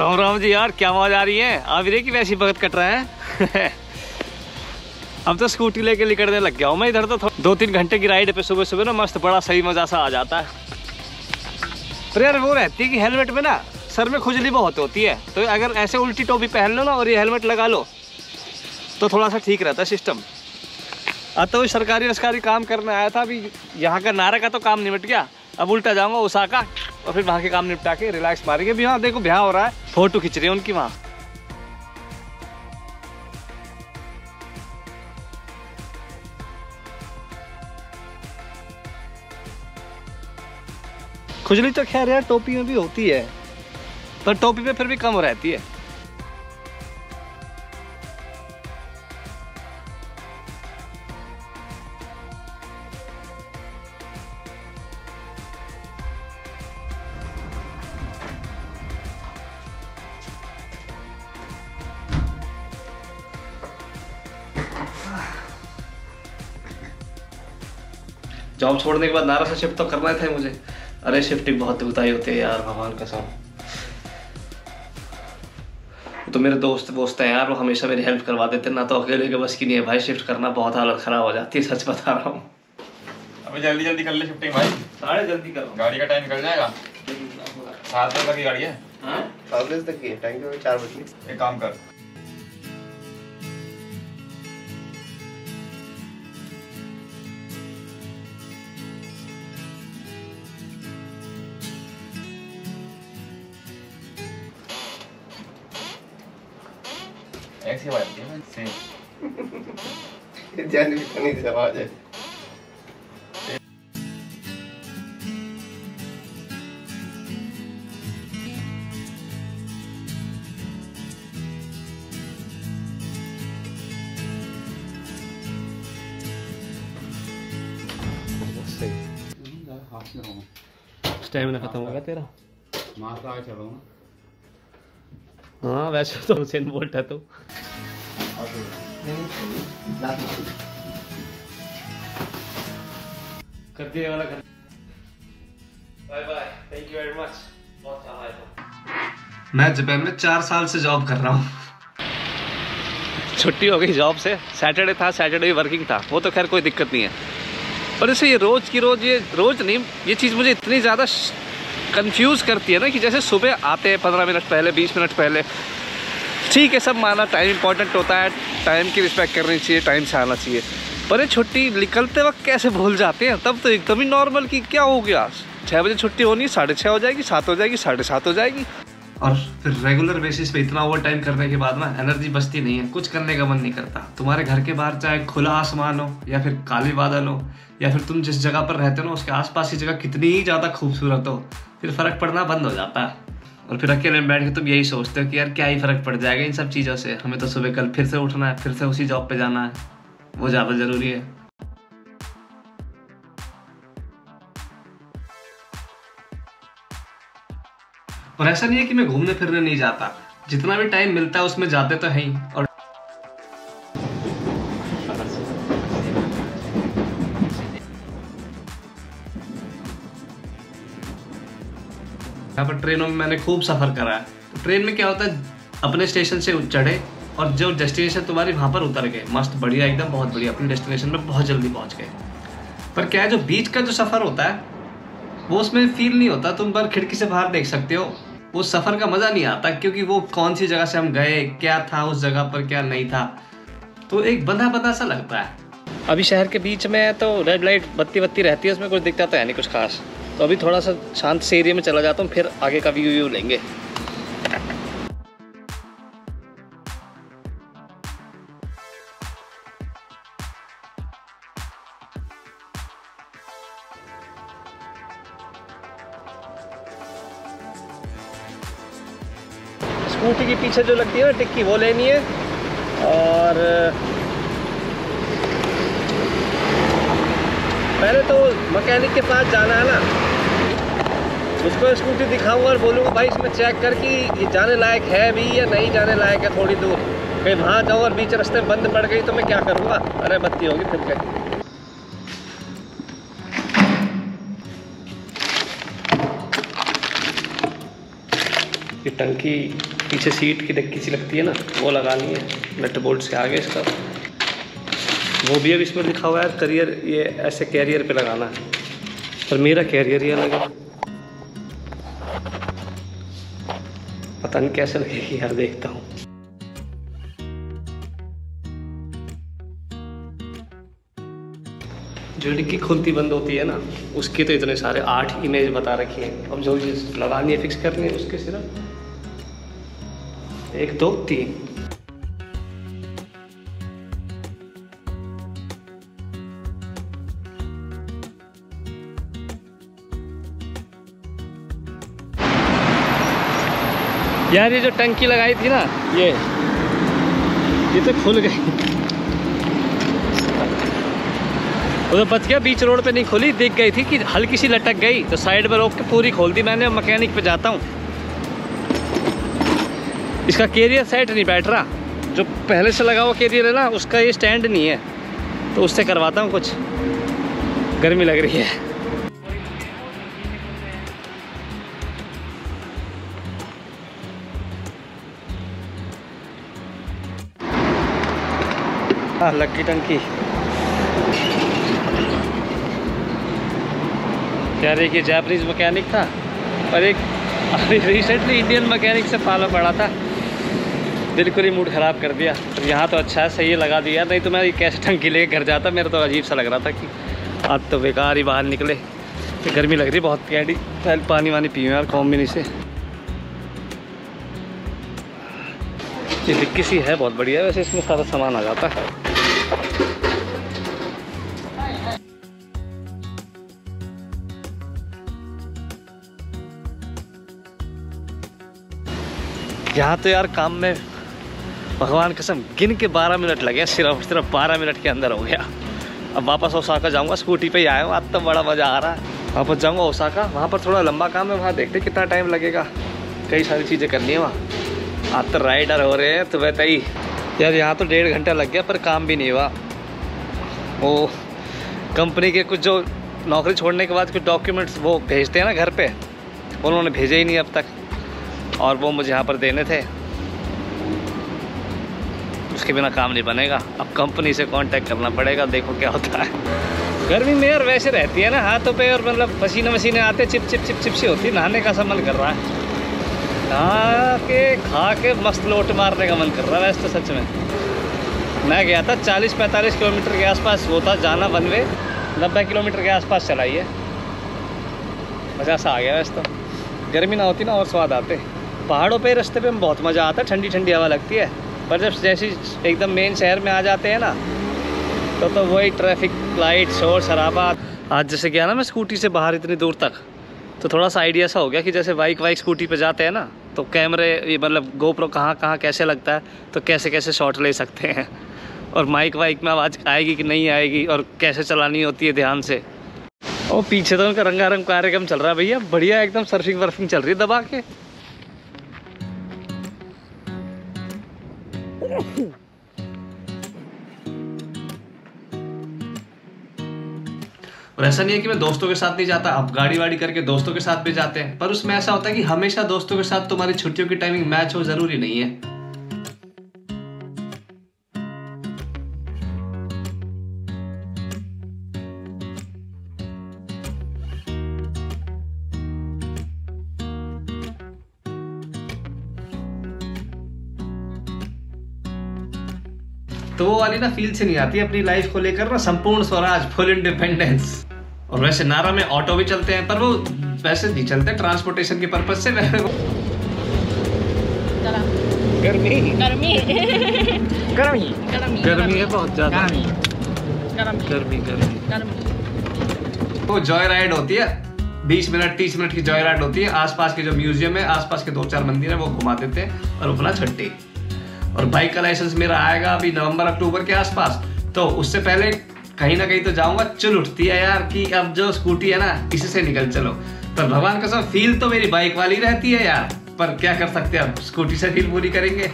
राम राम जी यार, क्या आवाज़ आ रही है? आविरे की वैसी भगत कट रहे हैं। अब तो स्कूटी लेके निकलने लग गया हूँ। मैं इधर तो दो तीन घंटे की राइड पे सुबह सुबह ना मस्त बड़ा सही मज़ा सा आ जाता है। पर यार वो रहती है कि हेलमेट में ना सर में खुजली बहुत होती है। तो अगर ऐसे उल्टी टोपी पहन लो ना और ये हेलमेट लगा लो तो थोड़ा सा ठीक रहता है सिस्टम। अब तो सरकारी वरकारी काम करने आया था अभी। यहाँ का नारा का तो काम निपट गया। अब उल्टा जाऊँगा उषा का और फिर वहाँ के काम निपटा के रिलैक्स मारेंगे। भी हाँ देखो, ब्याह हो रहा है। फ़ोटो खींच रही है उनकी वहाँ। खुजली तो खैर यार, टोपी में भी होती है, पर टोपी पे फिर भी कम रहती है। जॉब छोड़ने के बाद नारा से शिफ्ट तो करना था मुझे। अरे शिफ्टिंग बहुत दुखदाई होती है यार भगवान कसम। तो मेरे दोस्त वोस्त हैं यार वो हमेशा मेरी हेल्प करवा देते ना तो अकेले के बस की नहीं है भाई शिफ्ट करना बहुत हालत खराब हो जाती है सच बता रहा हूँ। अभी जल्दी जल्दी कर ले शिफ्टिंग भाई। साढ़े जल्दी करो। गाड़ी का टाइम निकल जाएगा। सात बजे तक की गाड़ी है। सात बजे तक की है टाइम तो चार बजे एक काम कर। फनी है स्टेमिना खत्म हो गया तेरा हाँ वैसे तो हुसैन बोल्ट है कर दिया वाला कर bye bye thank you very much बहुत है मैं जापान में चार साल से जॉब कर रहा हूँ। छुट्टी हो गई जॉब से। सैटरडे था सैटरडे भी वर्किंग था। वो तो खैर कोई दिक्कत नहीं है। पर इसे ये रोज की रोज ये रोज नहीं ये चीज़ मुझे इतनी ज़्यादा कंफ्यूज करती है ना कि जैसे सुबह आते हैं पंद्रह मिनट पहले बीस मिनट पहले ठीक है, सब माना टाइम इंपॉर्टेंट होता है टाइम की रिस्पेक्ट करनी चाहिए टाइम से आना चाहिए। पर ये छुट्टी निकलते वक्त कैसे भूल जाते हैं? तब तो एकदम ही नॉर्मल कि क्या हो गया? छः बजे छुट्टी होनी, साढ़े छः हो जाएगी, सात हो जाएगी, साढ़े सात हो जाएगी। और फिर रेगुलर बेसिस पे इतना ओवर टाइम करने के बाद ना एनर्जी बचती नहीं है। कुछ करने का मन नहीं करता। तुम्हारे घर के बाहर चाहे खुला आसमान हो, या फिर काले बादल हो, या फिर तुम जिस जगह पर रहते हो ना, उसके आसपास की जगह कितनी ही ज़्यादा खूबसूरत हो, फिर फ़र्क पड़ना बंद हो जाता है। और फिर अकेले में बैठ के तुम यही सोचते हो कि यार क्या ही फ़र्क पड़ जाएगा इन सब चीज़ों से। हमें तो सुबह कल फिर से उठना है, फिर से उसी जॉब पे जाना है। वो ज़्यादा ज़रूरी है। और ऐसा नहीं है कि मैं घूमने फिरने नहीं जाता। जितना भी टाइम मिलता है, उसमें जाते तो हैं ही। और यहाँ पर ट्रेनों में मैंने खूब सफ़र करा है। तो ट्रेन में क्या होता है, अपने स्टेशन से चढ़े और जो डेस्टिनेशन तुम्हारी वहाँ पर उतर गए, मस्त, बढ़िया, एकदम बहुत बढ़िया, अपनी डेस्टिनेशन में बहुत जल्दी पहुँच गए। पर क्या है, जो बीच का जो सफ़र होता है, वो उसमें फील नहीं होता, तुम पर खिड़की से बाहर देख सकते हो। वो सफ़र का मज़ा नहीं आता, क्योंकि वो कौन सी जगह से हम गए, क्या था, उस जगह पर क्या नहीं था। तो एक बंधा बंधा सा लगता है। अभी शहर के बीच में है तो रेड लाइट बत्ती बत्ती रहती है, उसमें कुछ दिखता तो है नहीं, कुछ खास। तो अभी थोड़ा सा शांत से एरिया में चला जाता हूँ, फिर आगे का व्यू व्यू लेंगे। स्कूटी के पीछे जो लगती है ना टिक्की, वो लेनी है। और, पहले तो मैकेनिक के पास जाना है ना। उसको स्कूटी दिखाऊँगा और बोलूँगा, भाई, इसमें चेक कर कि ये जाने लायक है भी या नहीं जाने लायक है थोड़ी दूर। कहीं वहाँ जाऊँ और बीच रास्ते बंद पड़ गई तो मैं क्या करूँगा? अरे, बत्ती होगी फिर क्या? ये टंकी पीछे सीट की डिक्की सी लगती है ना, वो लगानी है। नट बोल्ट से आगे इसका। वो भी अब इसमें लिखा हुआ है करियर ये ऐसे कैरियर पे लगाना है। पर मेरा कैरियर ही अलग है। पता नहीं कैसे लगेगी यार, देखता हूँ। जो डिक्की खुलती बंद होती है ना, उसके तो इतने सारे आठ इमेज बता रखी है। अब जो चीज़ लगानी है फिक्स करनी है, उसके सिर्फ़ एक, दो, तीन। यार, ये जो टंकी लगाई थी ना, ये ये तो खुल गई। तो बच गया, बीच रोड पे नहीं खोली, दिख गई थी कि हल्की सी लटक गई तो साइड में रोक के पूरी खोल दी मैंने मैकेनिक पे जाता हूँ। इसका कैरियर सेट नहीं बैठ रहा। जो पहले से लगा हुआ कैरियर है ना, उसका ये स्टैंड नहीं है। तो उससे करवाता हूँ कुछ। गर्मी लग रही है। लक्की टंकी। यार एक ये जापानीज मैकेनिक था और एक अभी रिसेंटली इंडियन मैकेनिक से पाला पड़ा था। बिल्कुल ही मूड ख़राब कर दिया। तो यहाँ तो अच्छा है, सही लगा दिया। नहीं तो मैं कैसे टंकी लेके घर जाता? मेरा तो अजीब सा लग रहा था कि आज तो बेकार ही बाहर निकले। तो गर्मी लग रही बहुत कैडी पहले पानी वानी पी यार कॉम्बिनी से। ये डिक्की सी है, बहुत बढ़िया। वैसे इसमें सारा सामान आ जाता। है यहाँ तो यार काम में भगवान कसम, गिन के 12 मिनट लगे, सिर्फ़ सिर्फ़ 12 मिनट के अंदर हो गया। अब वापस ओसाका जाऊँगा, स्कूटी पे ही आया हूँ, आज तो बड़ा मज़ा आ रहा है। वापस जाऊँगा ओसाका, वहाँ पर थोड़ा लंबा काम है, वहाँ देखते कितना टाइम लगेगा। कई सारी चीज़ें करनी है वहाँ। आज तो राइडर हो रहे हैं तो वैसे ही। यार यहाँ तो डेढ़ घंटा लग गया, पर काम भी नहीं हुआ। वो कंपनी के कुछ जो नौकरी छोड़ने के बाद कुछ डॉक्यूमेंट्स वो भेजते हैं ना घर पे, उन्होंने भेजे ही नहीं अब तक। और वो मुझे यहाँ पर देने थे। उसके बिना काम नहीं बनेगा। अब कंपनी से कांटेक्ट करना पड़ेगा, देखो क्या होता है। गर्मी में यार वैसे रहती है ना, हाथों पे और मतलब पसीने वसीने आते, चिप चिप चिप चिप सी होती नहाने का सा मन कर रहा है। नहा के खा के मस्त लोट मारने का मन कर रहा है वैसे तो सच में। मैं गया था चालीस पैंतालीस किलोमीटर के आसपास था जाना वन वे नब्बे किलोमीटर के आसपास चलाई है मज़ा सा आ गया वैसे तो। गर्मी ना होती ना और स्वाद आते। पहाड़ों पे रास्ते पे बहुत मज़ा आता है, ठंडी ठंडी हवा लगती है। पर जब जैसी एकदम मेन शहर में आ जाते हैं ना तो तो वही ट्रैफ़िक लाइट शोर शराबा। आज जैसे गया ना, मैं स्कूटी से बाहर इतनी दूर तक तो थोड़ा सा आइडिया सा हो गया कि जैसे बाइक वाइक स्कूटी पे जाते हैं ना तो कैमरे ये मतलब गोप्रो कहाँ कहाँ कैसे लगता है तो कैसे कैसे शॉट ले सकते हैं। और माइक वाइक में आवाज़ आएगी कि नहीं आएगी, और कैसे चलानी होती है ध्यान से। और पीछे तो उनका रंगारंग कार्यक्रम चल रहा है, भैया, बढ़िया एकदम सर्फिंग वर्फिंग चल रही है, दबा के। और ऐसा नहीं है कि मैं दोस्तों के साथ नहीं जाता, आप गाड़ी वाड़ी करके दोस्तों के साथ भी जाते हैं, पर उसमें ऐसा होता है कि हमेशा दोस्तों के साथ तुम्हारी छुट्टियों की टाइमिंग मैच हो, ज़रूरी नहीं है। तो वो वाली ना फील से नहीं आती अपनी लाइफ को लेकर ना संपूर्ण स्वराज फुल इंडिपेंडेंस और वैसे नारा में ऑटो भी चलते हैं पर वो वैसे नहीं चलते ट्रांसपोर्टेशन के पर्पज से वैसे वो- गर्मी। गर्मी। गर्मी। गर्मी। गर्मी है बहुत ज़्यादा। गर्मी। गर्मी। गर्मी गर्मी। वो जॉय राइड होती है बीस मिनट तीस मिनट की जॉय राइड होती है। आसपास के जो म्यूज़ियम है आसपास के दो चार मंदिर है वो घुमा देते हैं और अपना छट्टी और बाइक का लाइसेंस मेरा आएगा अभी नवंबर, अक्टूबर के आसपास। तो उससे पहले कहीं ना कहीं तो जाऊँगा। चुल उठती है यार कि अब जो स्कूटी है ना, इसी से निकल चलो। पर भगवान कसम फील तो मेरी बाइक वाली रहती है यार। पर क्या कर सकते हैं अब? स्कूटी से फील पूरी करेंगे।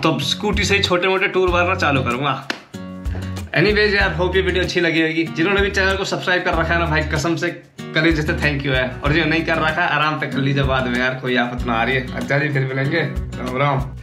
तो स्कूटी से छोटे मोटे टूर मारना चालू करूँगा। एनीवेज यार होप ये वीडियो अच्छी लगी होगी। जिन्होंने भी चैनल को सब्सक्राइब कर रखा है ना भाई, कसम से लीजिए, जैसे थैंक यू है। और जो नहीं कर रखा, आराम से कर लीजिए बाद में यार, कोई आफत ना आ रही है। अच्छा जी, फिर मिलेंगे। राम राम।